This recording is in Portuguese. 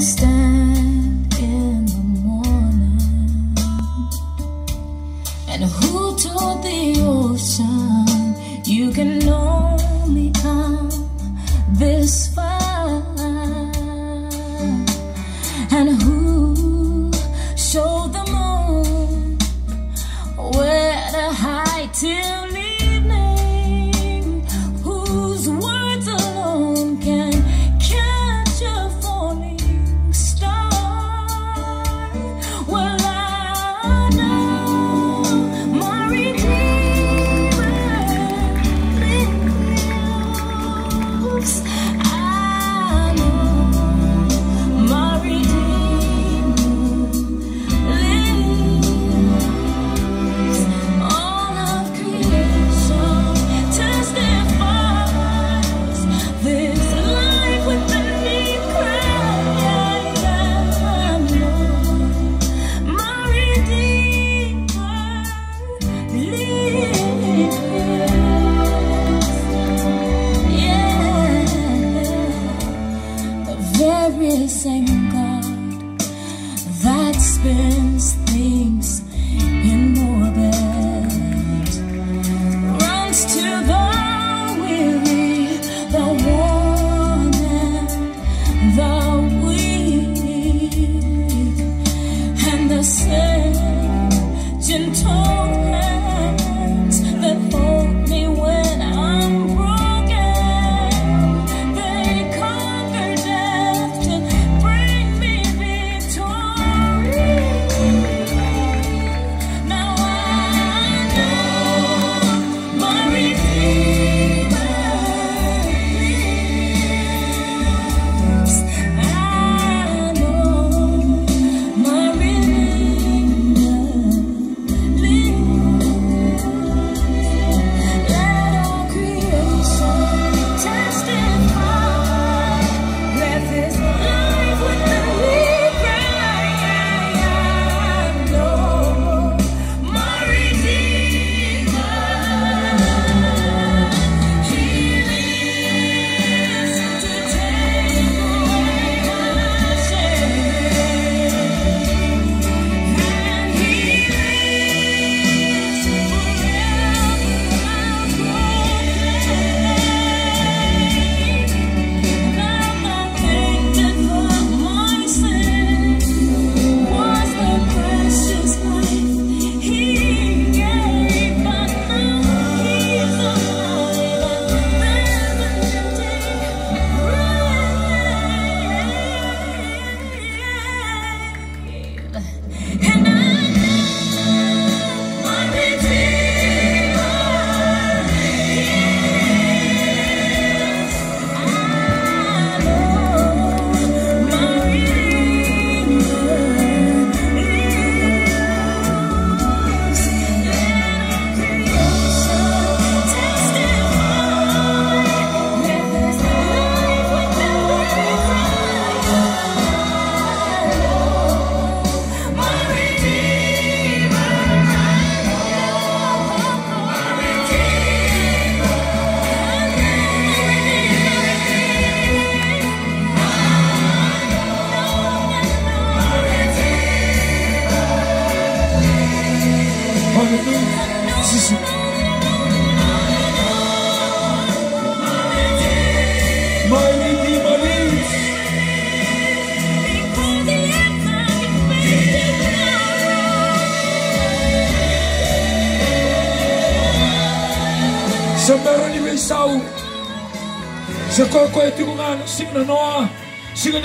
stand in the morning? And who told the ocean you can only come this far? And who showed the moon where to hide till? dreams. Sembara ni misau Sekokoe tikungan Sing na noa Sing